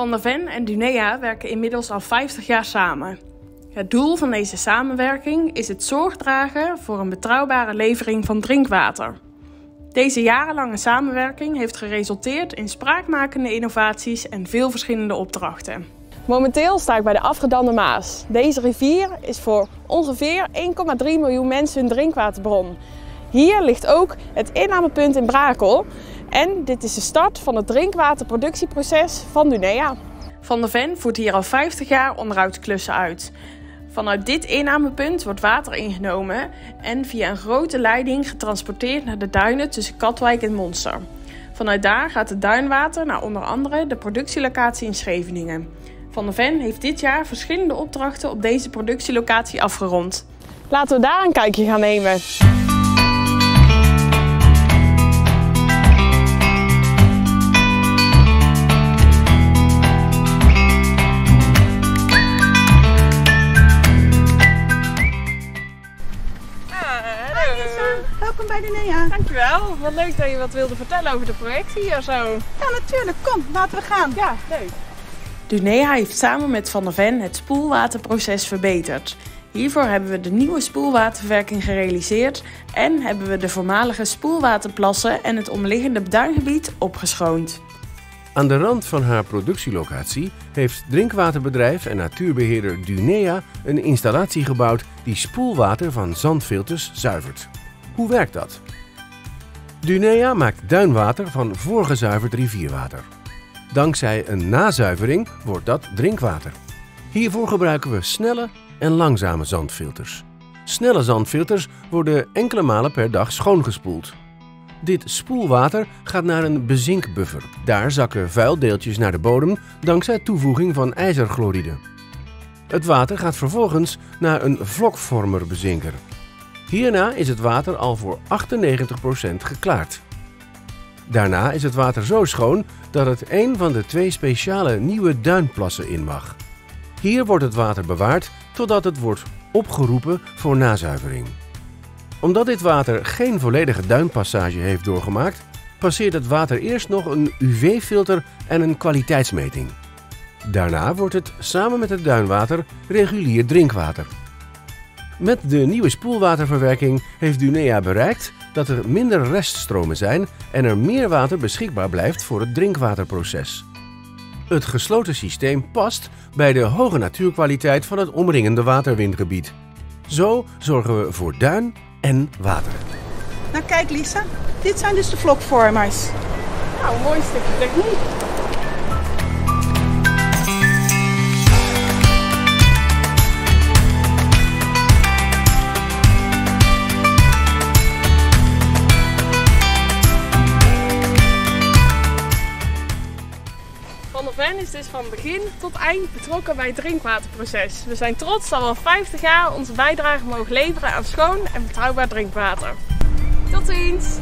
Van der Ven en Dunea werken inmiddels al 50 jaar samen. Het doel van deze samenwerking is het zorg dragen voor een betrouwbare levering van drinkwater. Deze jarenlange samenwerking heeft geresulteerd in spraakmakende innovaties en veel verschillende opdrachten. Momenteel sta ik bij de afgedamde Maas. Deze rivier is voor ongeveer 1,3 miljoen mensen hun drinkwaterbron. Hier ligt ook het innamepunt in Brakel. En dit is de start van het drinkwaterproductieproces van Dunea. Van der Ven voert hier al 50 jaar onderhoudsklussen uit. Vanuit dit innamepunt wordt water ingenomen en via een grote leiding getransporteerd naar de duinen tussen Katwijk en Monster. Vanuit daar gaat het duinwater naar onder andere de productielocatie in Scheveningen. Van der Ven heeft dit jaar verschillende opdrachten op deze productielocatie afgerond. Laten we daar een kijkje gaan nemen. Welkom bij de NEA. Dankjewel. Wat leuk dat je wat wilde vertellen over de projecten hier zo. Ja, natuurlijk. Kom, laten we gaan. Ja, leuk. Dunea heeft samen met Van der Ven het spoelwaterproces verbeterd. Hiervoor hebben we de nieuwe spoelwaterverwerking gerealiseerd en hebben we de voormalige spoelwaterplassen en het omliggende duingebied opgeschoond. Aan de rand van haar productielocatie heeft drinkwaterbedrijf en natuurbeheerder Dunea een installatie gebouwd die spoelwater van zandfilters zuivert. Hoe werkt dat? Dunea maakt duinwater van voorgezuiverd rivierwater. Dankzij een nazuivering wordt dat drinkwater. Hiervoor gebruiken we snelle en langzame zandfilters. Snelle zandfilters worden enkele malen per dag schoongespoeld. Dit spoelwater gaat naar een bezinkbuffer. Daar zakken vuildeeltjes naar de bodem dankzij toevoeging van ijzerchloride. Het water gaat vervolgens naar een vlokvormerbezinker. Hierna is het water al voor 98% geklaard. Daarna is het water zo schoon dat het een van de twee speciale nieuwe duinplassen in mag. Hier wordt het water bewaard totdat het wordt opgeroepen voor nazuivering. Omdat dit water geen volledige duinpassage heeft doorgemaakt, passeert het water eerst nog een UV-filter en een kwaliteitsmeting. Daarna wordt het samen met het duinwater regulier drinkwater. Met de nieuwe spoelwaterverwerking heeft Dunea bereikt dat er minder reststromen zijn en er meer water beschikbaar blijft voor het drinkwaterproces. Het gesloten systeem past bij de hoge natuurkwaliteit van het omringende waterwindgebied. Zo zorgen we voor duin en water. Nou kijk Lisa, dit zijn dus de vlokvormers. Nou, een mooi stukje techniek. Is dus van begin tot eind betrokken bij het drinkwaterproces. We zijn trots dat we al 50 jaar onze bijdrage mogen leveren aan schoon en betrouwbaar drinkwater. Tot ziens!